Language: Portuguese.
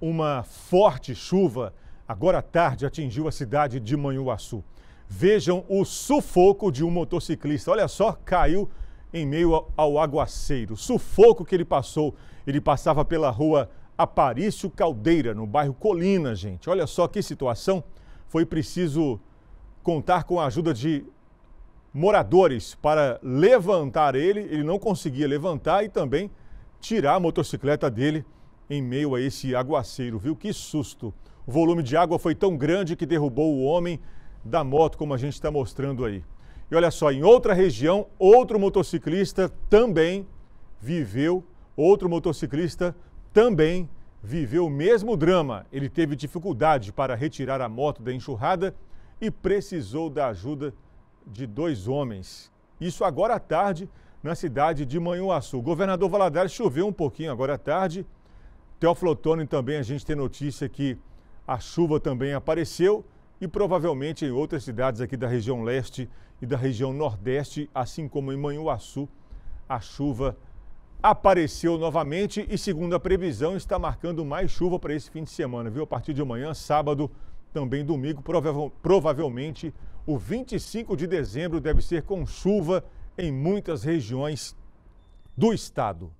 Uma forte chuva agora à tarde atingiu a cidade de Manhuaçu. Vejam o sufoco de um motociclista. Olha só, caiu em meio ao aguaceiro. Sufoco que ele passou. Ele passava pela rua Aparício Caldeira, no bairro Colina, gente. Olha só que situação. Foi preciso contar com a ajuda de moradores para levantar ele. Ele não conseguia levantar e também tirar a motocicleta dele em meio a esse aguaceiro, viu? Que susto! O volume de água foi tão grande que derrubou o homem da moto, como a gente está mostrando aí. E olha só, em outra região, outro motociclista também viveu, outro motociclista também viveu o mesmo drama. Ele teve dificuldade para retirar a moto da enxurrada e precisou da ajuda de dois homens. Isso agora à tarde, na cidade de Manhuaçu. O governador Valadares choveu um pouquinho agora à tarde. Teófilo Otoni também a gente tem notícia que a chuva também apareceu e provavelmente em outras cidades aqui da região leste e da região nordeste, assim como em Manhuaçu, a chuva apareceu novamente e, segundo a previsão, está marcando mais chuva para esse fim de semana, viu? A partir de amanhã, sábado, também domingo, provavelmente o 25 de dezembro deve ser com chuva em muitas regiões do estado.